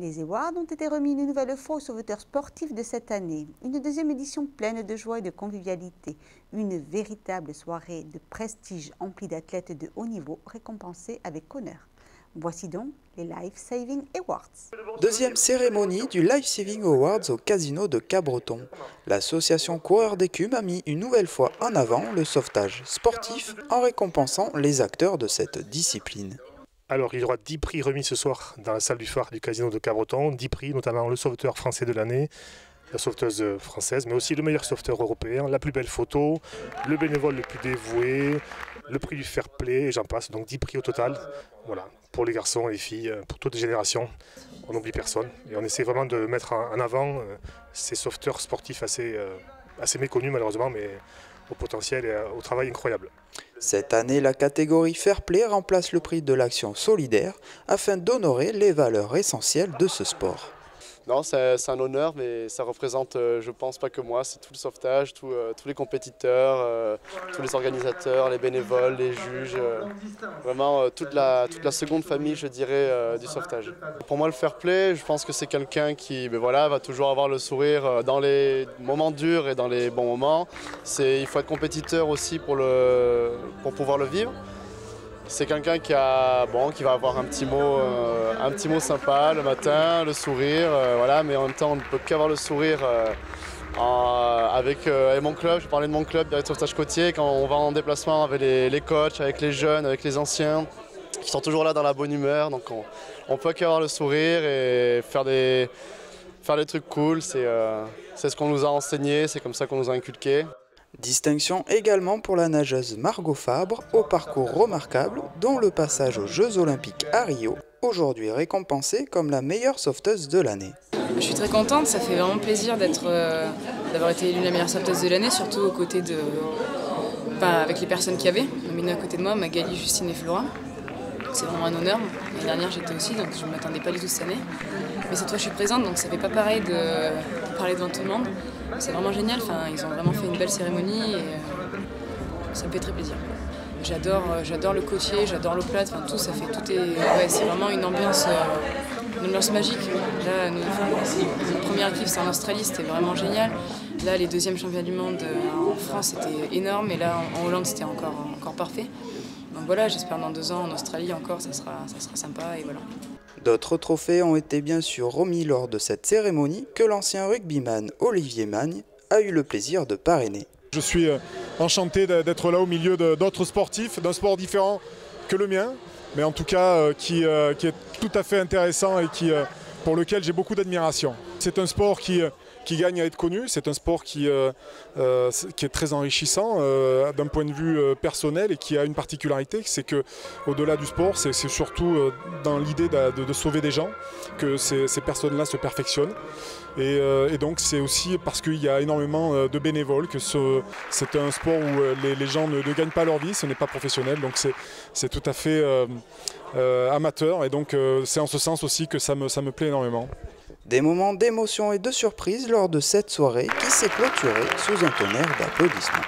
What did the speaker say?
Les awards ont été remis une nouvelle fois aux sauveteurs sportifs de cette année. Une deuxième édition pleine de joie et de convivialité. Une véritable soirée de prestige emplie d'athlètes de haut niveau récompensés avec honneur. Voici donc les Life Saving Awards. Deuxième cérémonie du Life Saving Awards au casino de Cabreton. L'association Coureurs d'écume a mis une nouvelle fois en avant le sauvetage sportif en récompensant les acteurs de cette discipline. Alors, il y aura 10 prix remis ce soir dans la salle du phare du casino de Cabreton. 10 prix, notamment le sauveteur français de l'année, la sauveteuse française, mais aussi le meilleur sauveteur européen, la plus belle photo, le bénévole le plus dévoué, le prix du fair play, et j'en passe. Donc 10 prix au total. Voilà, pour les garçons et les filles, pour toutes les générations. On n'oublie personne. Et on essaie vraiment de mettre en avant euh, ces sauveteurs sportifs assez, euh, assez méconnus malheureusement, mais au potentiel et au travail incroyable. Cette année, la catégorie Fair Play remplace le prix de l'action solidaire afin d'honorer les valeurs essentielles de ce sport. Non, c'est un honneur, mais ça représente, euh, je pense, pas que moi, c'est tout le sauvetage, euh, tous les compétiteurs, euh, tous les organisateurs, les bénévoles, les juges, vraiment toute, la, seconde famille, je dirais, du sauvetage. Pour moi, le fair play, je pense que c'est quelqu'un qui ben voilà, va toujours avoir le sourire dans les moments durs et dans les bons moments. Il faut être compétiteur aussi pour, le, pour pouvoir le vivre. C'est quelqu'un qui, a, bon, qui va avoir un petit, mot, euh, un petit mot sympa le matin, le sourire, euh, voilà, mais en même temps on ne peut qu'avoir le sourire euh, avec, mon club, je parlais de mon club, Direct Sauvetage Côtier, quand on va en déplacement avec les, coachs, avec les jeunes, avec les anciens, qui sont toujours là dans la bonne humeur, donc on, on peut qu'avoir le sourire et faire des, faire des trucs cool, c'est ce qu'on nous a enseigné, c'est comme ça qu'on nous a inculqué. Distinction également pour la nageuse Margot Fabre au parcours remarquable dont le passage aux Jeux Olympiques à Rio, aujourd'hui récompensée comme la meilleure sauveteuse de l'année. Je suis très contente, ça fait vraiment plaisir euh, d'avoir été élue la meilleure sauveteuse de l'année, surtout aux côtés de, avec les personnes qui avaient, nominées à côté de moi, Magali, Justine et Flora. C'est vraiment un honneur. L'année dernière j'étais aussi, donc je ne m'attendais pas du tout cette année. Mais cette fois je suis présente, donc ça fait pas pareil de parler devant tout le monde. C'est vraiment génial, enfin, ils ont vraiment fait une belle cérémonie et euh, ça me fait très plaisir. J'adore, euh, j'adore le côtier, j'adore l'eau enfin tout, ça fait tout est, c'est vraiment une ambiance, euh, une ambiance magique. Là, notre première équipe c'est en Australie, c'était vraiment génial. Là, les deuxièmes champions du monde en France c'était énorme et là en Hollande c'était encore, encore parfait. Donc voilà, j'espère dans deux ans en Australie encore, ça sera, ça sera sympa et voilà. D'autres trophées ont été bien sûr remis lors de cette cérémonie que l'ancien rugbyman Olivier Magne a eu le plaisir de parrainer. Je suis euh, enchanté d'être là au milieu d'autres sportifs, d'un sport différent que le mien, mais en tout cas euh, qui, euh, qui est tout à fait intéressant et qui, pour lequel j'ai beaucoup d'admiration. C'est un sport qui qui gagne à être connu. C'est un sport qui, euh, euh, qui est très enrichissant euh, d'un point de vue personnel et qui a une particularité, c'est que au-delà du sport, c'est surtout dans l'idée de, sauver des gens que ces, personnes-là se perfectionnent. Et, donc c'est aussi parce qu'il y a énormément de bénévoles que c'est un sport où les, gens ne, gagnent pas leur vie, ce n'est pas professionnel, donc c'est tout à fait amateur. Et donc c'est en ce sens aussi que ça me, ça me plaît énormément. Des moments d'émotion et de surprise lors de cette soirée qui s'est clôturée sous un tonnerre d'applaudissements.